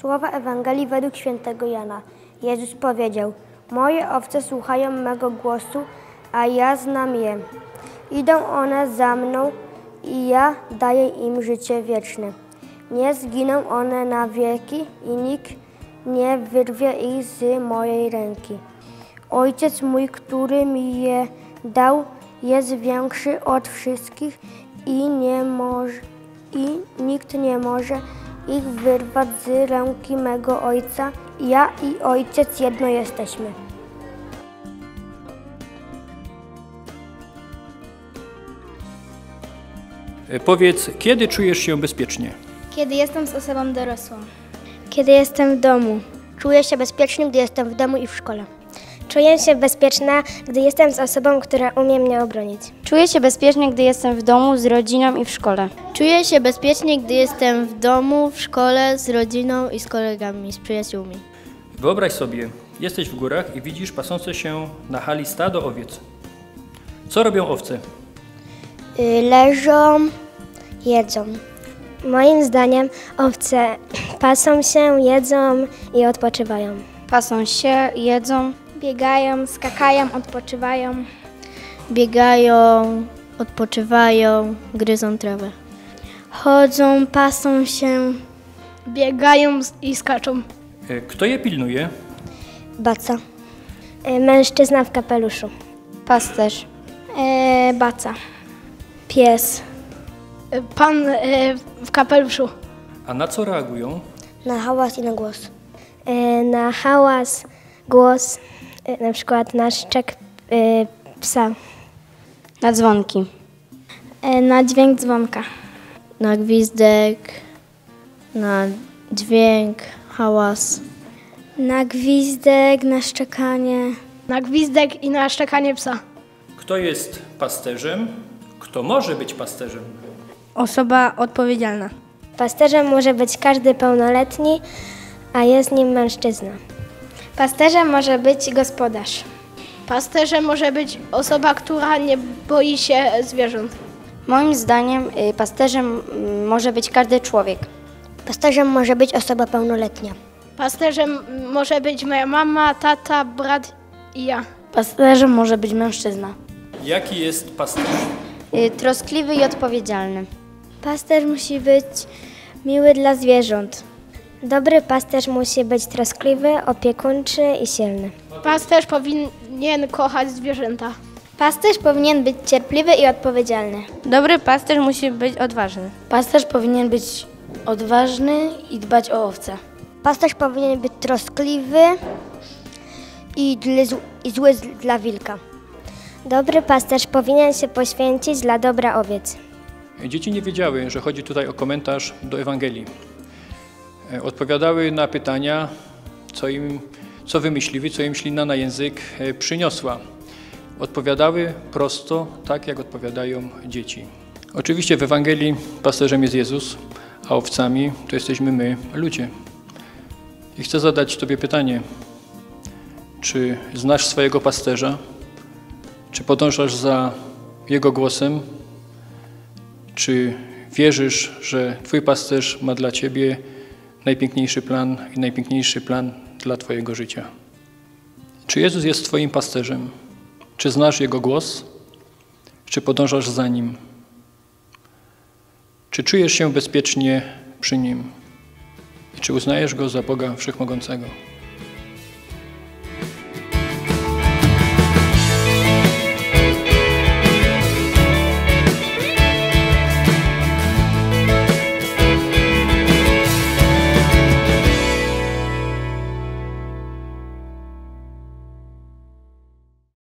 Słowa Ewangelii według świętego Jana. Jezus powiedział: Moje owce słuchają mego głosu, a ja znam je. Idą one za mną i ja daję im życie wieczne. Nie zginą one na wieki i nikt nie wyrwie ich z mojej ręki. Ojciec mój, który mi je dał, jest większy od wszystkich i, nie może, i nikt nie może ich wyrwać z ręki mego Ojca. Ja i Ojciec jedno jesteśmy. E, Powiedz, kiedy czujesz się bezpiecznie? Kiedy jestem z osobą dorosłą. Kiedy jestem w domu, czuję się bezpiecznie, gdy jestem w domu i w szkole. Czuję się bezpieczna, gdy jestem z osobą, która umie mnie obronić. Czuję się bezpiecznie, gdy jestem w domu, z rodziną i w szkole. Czuję się bezpiecznie, gdy jestem w domu, w szkole, z rodziną i z kolegami, z przyjaciółmi. Wyobraź sobie, jesteś w górach i widzisz pasące się na hali stado owiec. Co robią owce? Y, Leżą, jedzą. Moim zdaniem owce pasą się, jedzą i odpoczywają. Pasą się, jedzą. Biegają, skakają, odpoczywają. Biegają, odpoczywają, gryzą trawę. Chodzą, pasą się. Biegają i skaczą. E, Kto je pilnuje? Baca. E, Mężczyzna w kapeluszu. Pasterz. E, baca. Pies. Pan e, w kapeluszu. A na co reagują? Na hałas i na głos. E, na hałas, głos, e, na przykład na szczek e, psa. Na dzwonki. E, na dźwięk dzwonka. Na gwizdek, na dźwięk, hałas. Na gwizdek, na szczekanie. Na gwizdek i na szczekanie psa. Kto jest pasterzem? Kto może być pasterzem? Osoba odpowiedzialna. Pasterzem może być każdy pełnoletni, a jest nim mężczyzna. Pasterzem może być gospodarz. Pasterzem może być osoba, która nie boi się zwierząt. Moim zdaniem y, pasterzem może być każdy człowiek. Pasterzem może być osoba pełnoletnia. Pasterzem może być moja mama, tata, brat i ja. Pasterzem może być mężczyzna. Jaki jest pasterz? Y, Troskliwy i odpowiedzialny. Pasterz musi być miły dla zwierząt. Dobry pasterz musi być troskliwy, opiekuńczy i silny. Pasterz powinien kochać zwierzęta. Pasterz powinien być cierpliwy i odpowiedzialny. Dobry pasterz musi być odważny. Pasterz powinien być odważny i dbać o owce. Pasterz powinien być troskliwy i, i zły dla wilka. Dobry pasterz powinien się poświęcić dla dobra owiec. Dzieci nie wiedziały, że chodzi tutaj o komentarz do Ewangelii. E, Odpowiadały na pytania, co im, co wymyśliły, co im ślina na język e, przyniosła. Odpowiadały prosto, tak jak odpowiadają dzieci. Oczywiście w Ewangelii pasterzem jest Jezus, a owcami to jesteśmy my, ludzie. I chcę zadać Tobie pytanie, czy znasz swojego pasterza? Czy podążasz za Jego głosem? Czy wierzysz, że Twój pasterz ma dla Ciebie najpiękniejszy plan i najpiękniejszy plan dla Twojego życia? Czy Jezus jest Twoim pasterzem? Czy znasz Jego głos? Czy podążasz za Nim? Czy czujesz się bezpiecznie przy Nim? I czy uznajesz Go za Boga Wszechmogącego?